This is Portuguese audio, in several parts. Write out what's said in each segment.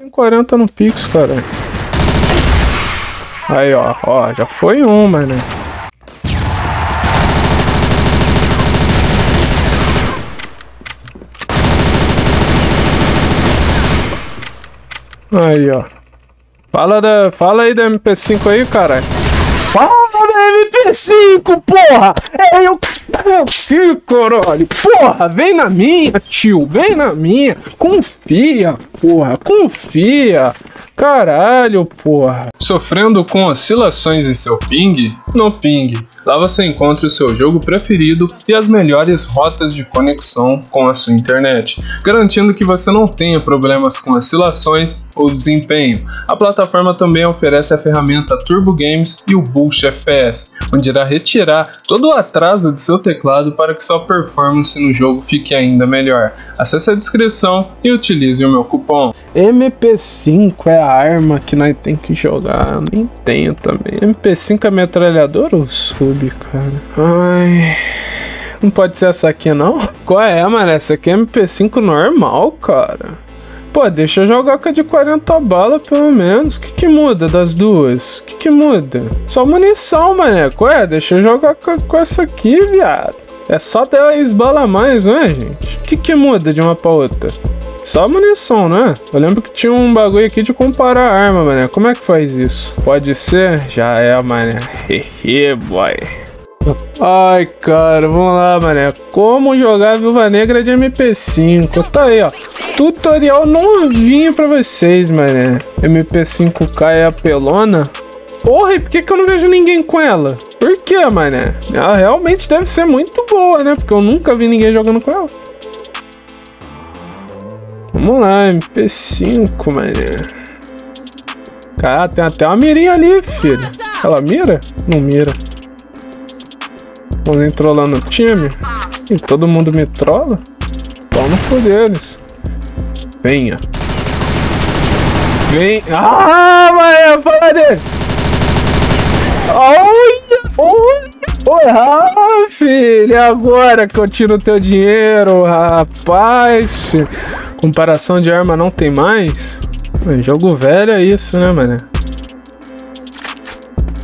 Tem 40 no Pix, cara. Aí, ó, ó, já foi uma, né? Aí, ó. Fala, da, fala aí da MP5 aí, caralho. Fala da MP5, porra! É eu que caralho. Porra, vem na minha, tio. Vem na minha. Confia, porra. Confia. Caralho, porra. Sofrendo com oscilações em seu ping? No ping. Lá você encontra o seu jogo preferido e as melhores rotas de conexão com a sua internet, garantindo que você não tenha problemas com oscilações ou desempenho. A plataforma também oferece a ferramenta Turbo Games e o Boost FPS, onde irá retirar todo o atraso de seu teclado para que sua performance no jogo fique ainda melhor. Acesse a descrição e utilize o meu cupom. MP5 é a arma que nós tem que jogar. Eu nem tenho também. MP5 é metralhador ou sub, cara? Ai. Não pode ser essa aqui, não? Qual é, mano? Essa aqui é MP5 normal, cara. Pô, deixa eu jogar com a de 40 balas, pelo menos. O que, que muda das duas? O que, que muda? Só munição, mané. Qual é? Deixa eu jogar com, com essa aqui, viado. É só 10 balas a mais, não é, gente? O que, que muda de uma pra outra? Só munição, né? Eu lembro que tinha um bagulho aqui de comparar arma, mané. Como é que faz isso? Pode ser? Já é, mané. Hehe, boy. Ai, cara, vamos lá, mané. Como jogar Viúva Negra de MP5. Tá aí, ó. Tutorial novinho pra vocês, mané. MP5K é apelona? Porra, e por que, que eu não vejo ninguém com ela? Por que, mané? Ela realmente deve ser muito boa, né? Porque eu nunca vi ninguém jogando com ela. Vamos lá, MP5, mané. Cara, tem até uma mirinha ali, filho. Ela mira? Não mira. Vamos trolando o time. E todo mundo me trola. No cu deles. Venha. Vem. Ah, fala dele. Olha, olha. Ah, filho, agora que eu tiro teu dinheiro, rapaz. Comparação de arma não tem mais? jogo velho é isso, né, mano?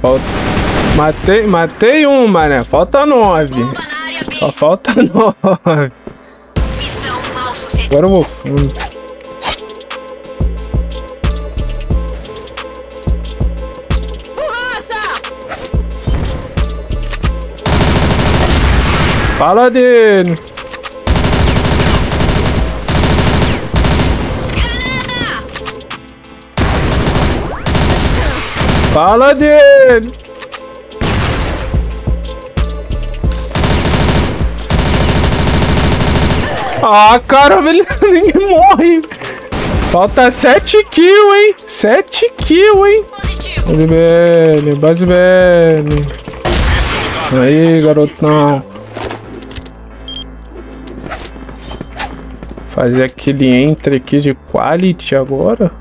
Falta... Matei, matei um, mané. Falta nove. Só falta nove. Agora eu vou fundo. Fala dele. Fala dele! Ah, cara, velho, ninguém morre. Falta 7 kills, hein? 7 kills, hein? Base velho, base velho. Aí, garotão. Fazer aquele entre aqui de quality agora.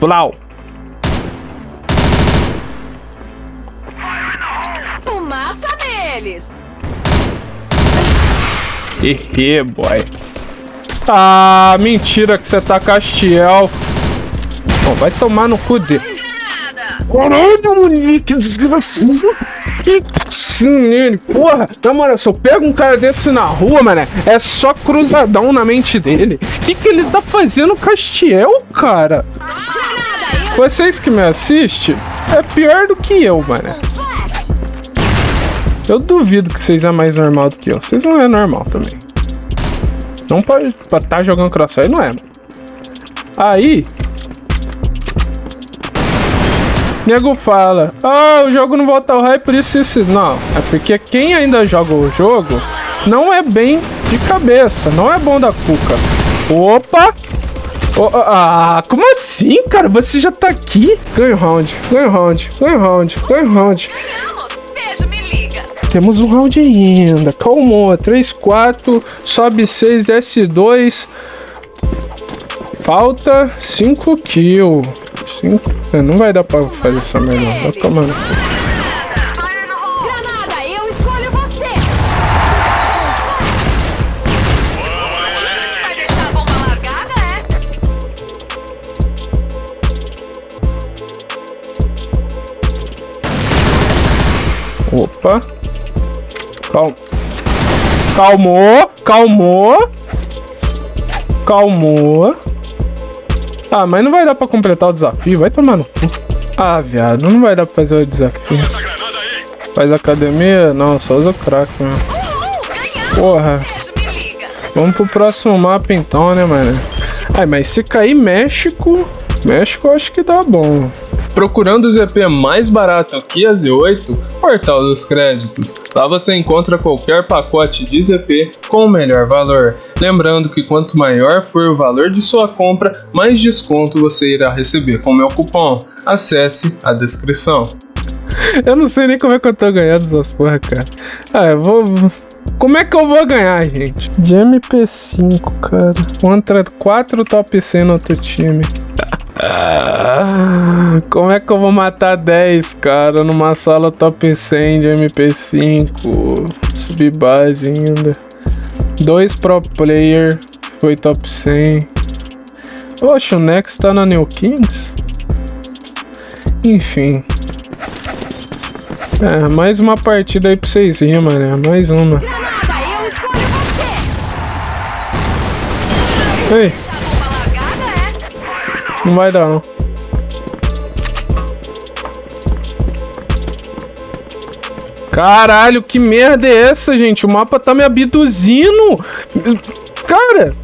Blau. Neles. Hehe, boy. Ah, mentira que você tá Castiel. Vai tomar no cu dele. Caralho, que desgraçado. Porra, na moral, se eu pego um cara desse na rua, mané, é só cruzadão na mente dele. O que, que ele tá fazendo Castiel, cara? Vocês que me assistem é pior do que eu, mano. Eu duvido que vocês é mais normal do que eu. Vocês não é normal também. Não pode estar tá jogando crossfire, não é. Aí. Nego fala, ah, o jogo não volta ao hype, por isso isso. Não, é porque quem ainda joga o jogo não é bem de cabeça, não é bom da cuca. Opa! Oh, ah, como assim, cara? Você já tá aqui? Ganha o round, ganha o round, ganha o round, ganha o round. Temos um round ainda. Calmou. 3, 4, sobe 6, desce 2. Falta 5 kills. 5... É, não vai dar pra fazer essa merda. Vai tomar. Opa! Calma. Calmou, calmou. Calmou. Ah, mas não vai dar pra completar o desafio. Vai tomar no cu. Ah, viado, não vai dar pra fazer o desafio. Faz academia? Não, só usa crack mesmo. Porra. Vamos pro próximo mapa então, né, mano? Ai, mas se cair México, México eu acho que dá bom. Procurando o ZP mais barato que a Z8, Portal dos Créditos. Lá você encontra qualquer pacote de ZP com o melhor valor. Lembrando que quanto maior for o valor de sua compra, mais desconto você irá receber com meu cupom. Acesse a descrição. Eu não sei nem como é que eu tô ganhando essas porra, cara. Ah, eu vou. Como é que eu vou ganhar, gente? De MP5, cara. Contra 4 top 100 no outro time. Como é que eu vou matar 10, cara, numa sala top 100 de MP5? Subir base ainda. Dois pro player foi top 100. Oxe, o Nex tá na New Kings? Enfim. É, mais uma partida aí pra vocês verem, mano. Mais uma. Ei, não vai dar não. Caralho, que merda é essa, gente? O mapa tá me abduzindo. Cara,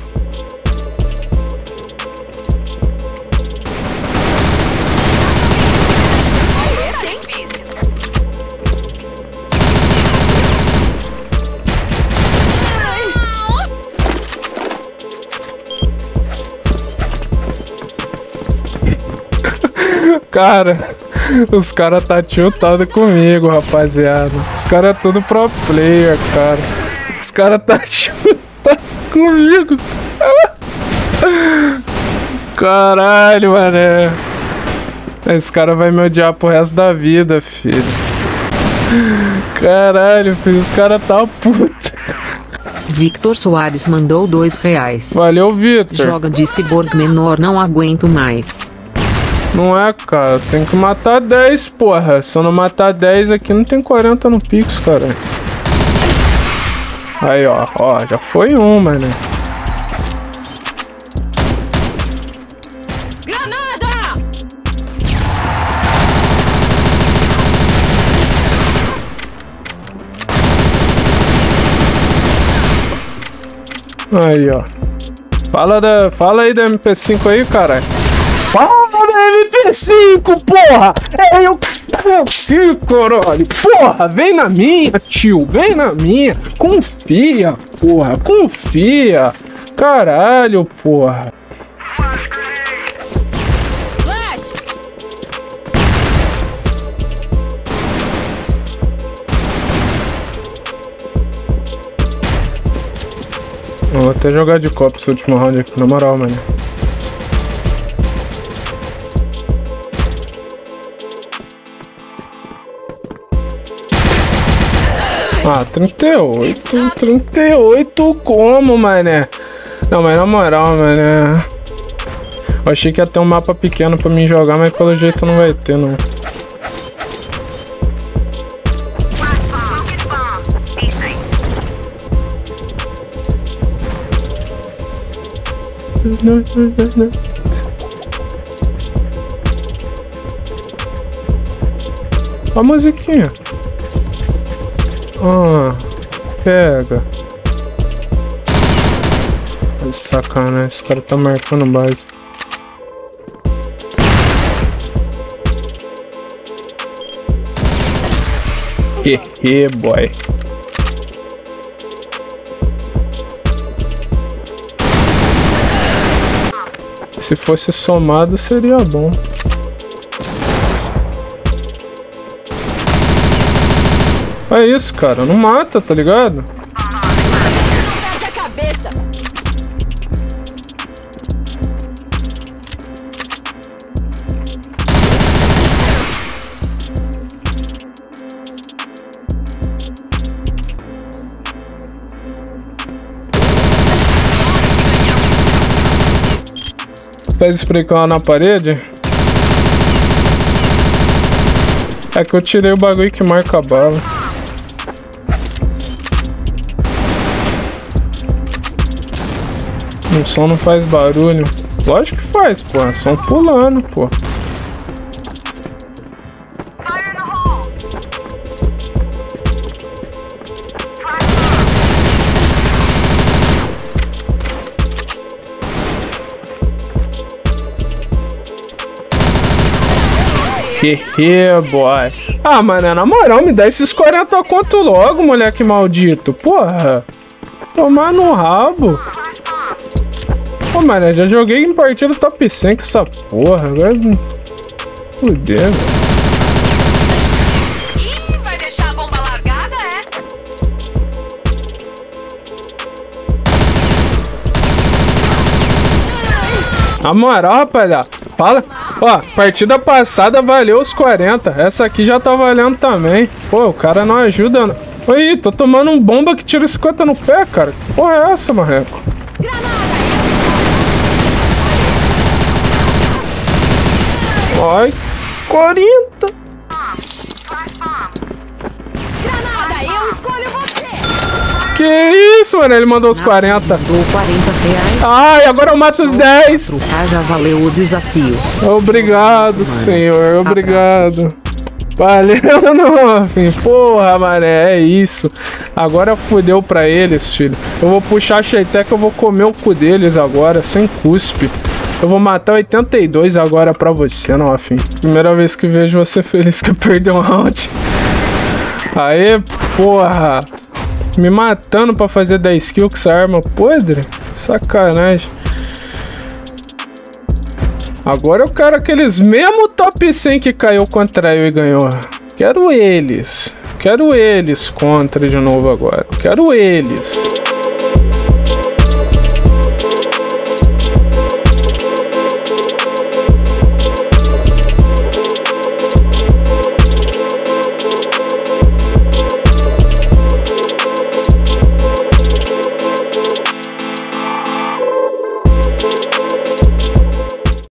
cara, os caras tá tiltado comigo, rapaziada. Os caras é tudo pro player, cara. Os caras tá tiltado comigo. Caralho, mané. Esse cara vai me odiar pro resto da vida, filho. Caralho, filho, os caras tá puto. Victor Soares mandou dois reais. Valeu, Vitor. Joga de cyborg menor, não aguento mais. Não é, cara. Tem que matar 10, porra. Se eu não matar 10 aqui, não tem 40 no Pix, cara. Aí, ó. Ó, já foi um, mano. Granada! Aí, ó. Fala, da, fala aí da MP5 aí, cara. Fala MP5, porra! É eu. Aqui, caralho. Porra, vem na minha, tio. Vem na minha. Confia, porra. Confia. Caralho, porra. Vou até jogar de copo esse último round aqui, na moral, mano. Ah, 38, 38 como, mané? Não, mas na moral, mané. Eu achei que ia ter um mapa pequeno pra mim jogar, mas pelo jeito não vai ter, não. Ó a musiquinha. Ah, pega. Que Sacanagem, esse cara tá marcando base. Hehe, boy. Se fosse somado seria bom. É isso, cara. Não mata, tá ligado? Faz spray na parede. É que eu tirei o bagulho que marca a bala. Um som não faz barulho. Lógico que faz, pô. É som pulando, pô. Hehe, boy. Ah, mano, na moral, me dá esses 40 conto logo, moleque maldito. Porra. Tomar no rabo. Pô, mano, já joguei em partida top 100 com essa porra. Agora. Fudeu, vai deixar a bomba largada, é? Na moral, rapaziada, fala. Ó, partida passada valeu os 40. Essa aqui já tá valendo também. Pô, o cara não ajuda. não. Oi, tô tomando um bomba que tira 50 no pé, cara. Que porra é essa, marreco? Ai, 40. Granada, eu escolho você! Que isso, mano? Ele mandou os 40. Mandou 40 reais. Ai, agora eu mato os 10. Ah, já valeu o desafio. Obrigado, senhor. Obrigado. Valeu, Nofim. Porra, mané, é isso. Agora fudeu pra eles, filho. Eu vou puxar a Sheiteca, eu vou comer o cu deles agora, sem cuspe. Eu vou matar 82 agora pra você, Nofim. Primeira vez que vejo você feliz que perdeu um round. Aê, porra. Me matando pra fazer 10 kills com essa arma podre. Sacanagem. Agora eu quero aqueles mesmo top 100 que caiu contra eu e ganhou. Quero eles. Quero eles contra de novo agora. Quero eles.